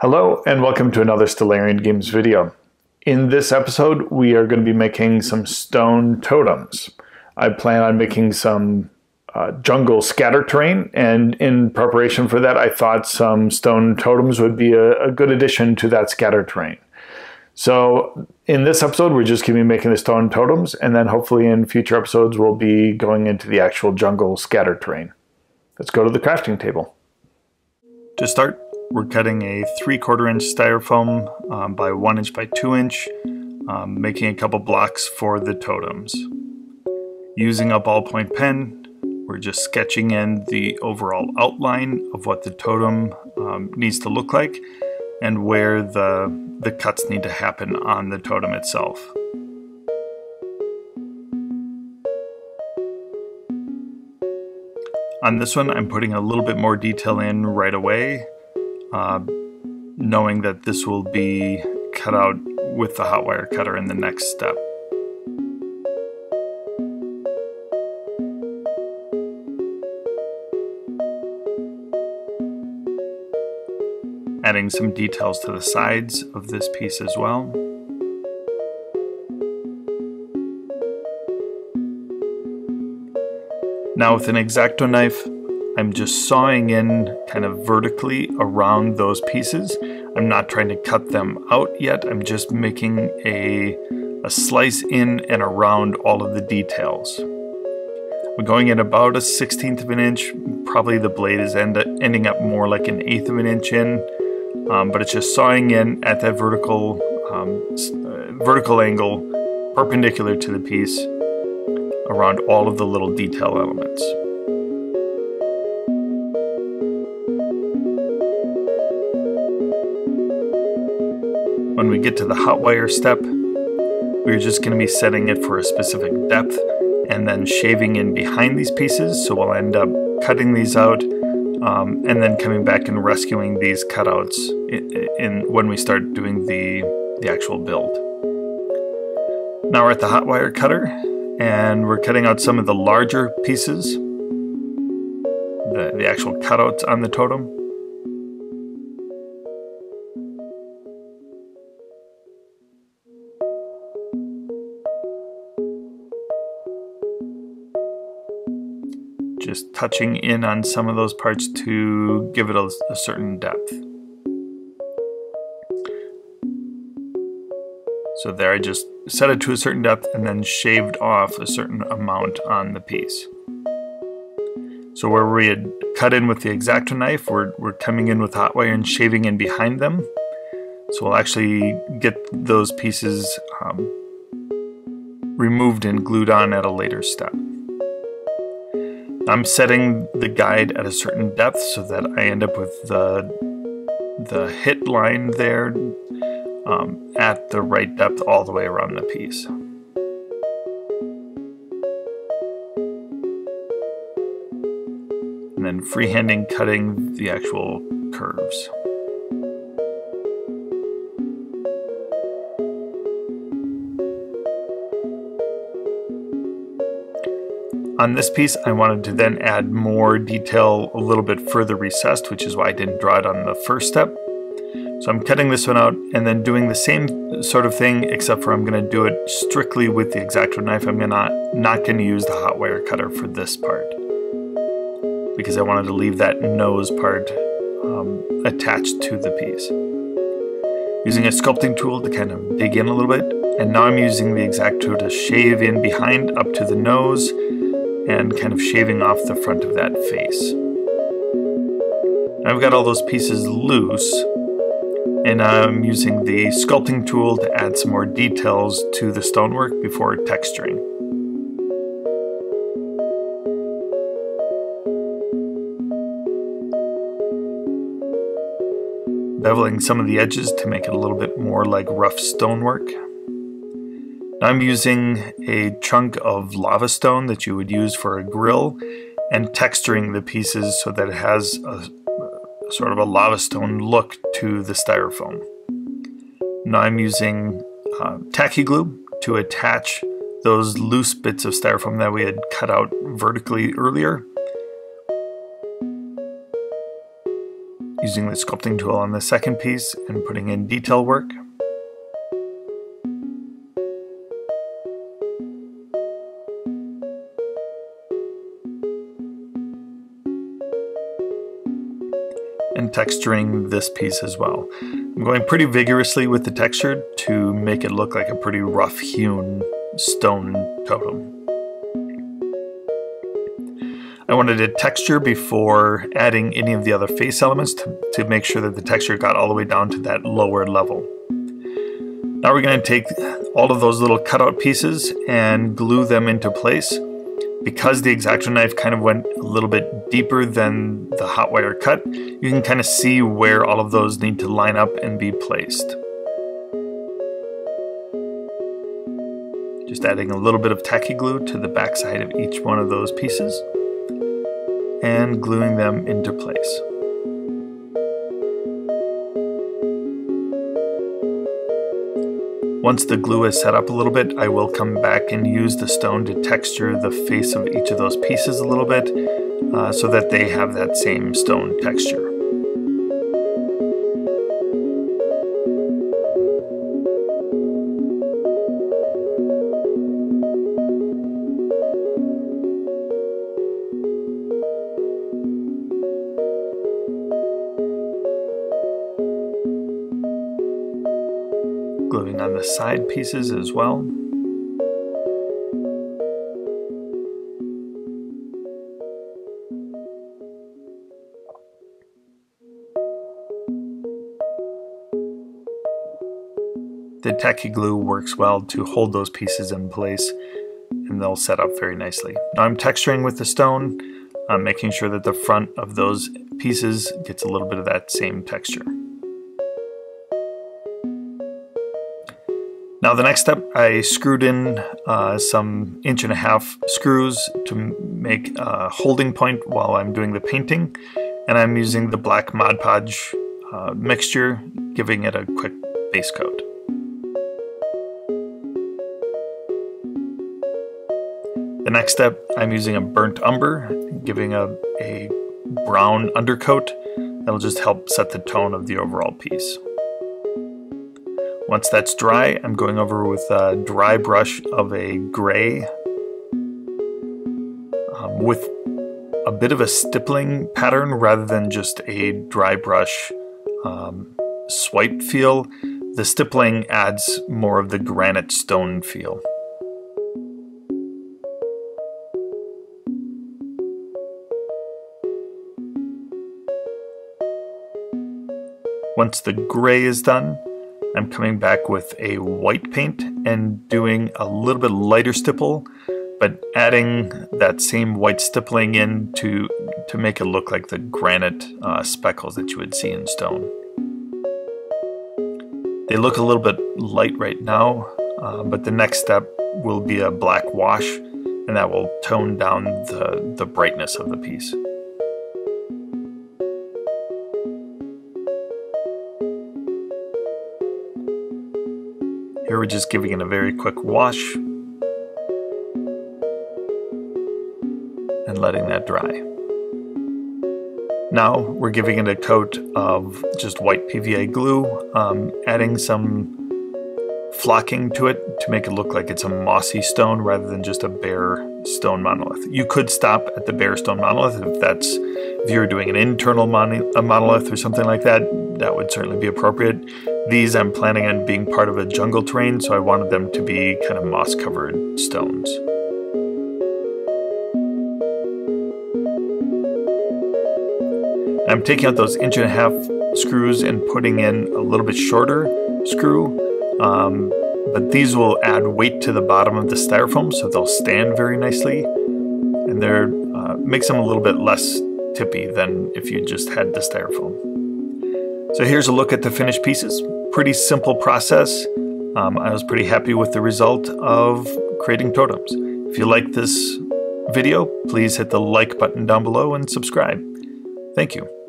Hello and welcome to another Stellarian Games video. In this episode we are going to be making some stone totems. I plan on making some uh, jungle scatter terrain and in preparation for that I thought some stone totems would be a, a good addition to that scatter terrain. So in this episode we're just going to be making the stone totems and then hopefully in future episodes we'll be going into the actual jungle scatter terrain. Let's go to the crafting table. To start, we're cutting a 3 quarter inch styrofoam um, by 1 inch by 2 inch, um, making a couple blocks for the totems. Using a ballpoint pen, we're just sketching in the overall outline of what the totem um, needs to look like and where the, the cuts need to happen on the totem itself. On this one, I'm putting a little bit more detail in right away uh, knowing that this will be cut out with the hot wire cutter in the next step. Adding some details to the sides of this piece as well. Now with an X-Acto knife, I'm just sawing in kind of vertically around those pieces. I'm not trying to cut them out yet. I'm just making a, a slice in and around all of the details. We're going in about a 16th of an inch. Probably the blade is end, ending up more like an eighth of an inch in, um, but it's just sawing in at that vertical, um, uh, vertical angle perpendicular to the piece around all of the little detail elements. When we get to the hot wire step, we're just going to be setting it for a specific depth and then shaving in behind these pieces. So we'll end up cutting these out um, and then coming back and rescuing these cutouts in, in when we start doing the, the actual build. Now we're at the hot wire cutter and we're cutting out some of the larger pieces, the, the actual cutouts on the totem. just touching in on some of those parts to give it a, a certain depth. So there I just set it to a certain depth and then shaved off a certain amount on the piece. So where we had cut in with the X-Acto knife, we're, we're coming in with hot wire and shaving in behind them. So we'll actually get those pieces um, removed and glued on at a later step. I'm setting the guide at a certain depth so that I end up with the, the hit line there um, at the right depth all the way around the piece. And then freehanding cutting the actual curves. On this piece, I wanted to then add more detail a little bit further recessed, which is why I didn't draw it on the first step. So I'm cutting this one out and then doing the same sort of thing, except for I'm gonna do it strictly with the X-Acto knife. I'm not, not gonna use the hot wire cutter for this part because I wanted to leave that nose part um, attached to the piece. Using a sculpting tool to kind of dig in a little bit, and now I'm using the X-Acto to shave in behind up to the nose and kind of shaving off the front of that face. I've got all those pieces loose and I'm using the sculpting tool to add some more details to the stonework before texturing. Beveling some of the edges to make it a little bit more like rough stonework. I'm using a chunk of lava stone that you would use for a grill and texturing the pieces so that it has a, sort of a lava stone look to the styrofoam. Now I'm using uh, tacky glue to attach those loose bits of styrofoam that we had cut out vertically earlier. using the sculpting tool on the second piece and putting in detail work. And texturing this piece as well. I'm going pretty vigorously with the texture to make it look like a pretty rough hewn stone totem. I wanted a texture before adding any of the other face elements to, to make sure that the texture got all the way down to that lower level. Now we're going to take all of those little cutout pieces and glue them into place. Because the X-Acto knife kind of went a little bit deeper than the hot wire cut, you can kind of see where all of those need to line up and be placed. Just adding a little bit of tacky glue to the backside of each one of those pieces and gluing them into place. Once the glue is set up a little bit, I will come back and use the stone to texture the face of each of those pieces a little bit uh, so that they have that same stone texture. The side pieces as well. The tacky glue works well to hold those pieces in place and they'll set up very nicely. Now I'm texturing with the stone, I'm making sure that the front of those pieces gets a little bit of that same texture. Now the next step, I screwed in uh, some inch and a half screws to make a holding point while I'm doing the painting. And I'm using the black Mod Podge uh, mixture, giving it a quick base coat. The next step, I'm using a burnt umber, giving a, a brown undercoat that'll just help set the tone of the overall piece. Once that's dry, I'm going over with a dry brush of a gray um, with a bit of a stippling pattern rather than just a dry brush um, swipe feel. The stippling adds more of the granite stone feel. Once the gray is done, I'm coming back with a white paint and doing a little bit lighter stipple, but adding that same white stippling in to, to make it look like the granite uh, speckles that you would see in stone. They look a little bit light right now, uh, but the next step will be a black wash, and that will tone down the, the brightness of the piece. We're just giving it a very quick wash and letting that dry. Now we're giving it a coat of just white PVA glue, um, adding some flocking to it to make it look like it's a mossy stone rather than just a bare stone monolith. You could stop at the bare stone monolith if that's if you're doing an internal mon monolith or something like that, that would certainly be appropriate. These I'm planning on being part of a jungle terrain, so I wanted them to be kind of moss covered stones. I'm taking out those inch and a half screws and putting in a little bit shorter screw, um, but these will add weight to the bottom of the styrofoam so they'll stand very nicely and they're uh, makes them a little bit less tippy than if you just had the styrofoam. So here's a look at the finished pieces. Pretty simple process. Um, I was pretty happy with the result of creating totems. If you like this video, please hit the like button down below and subscribe. Thank you.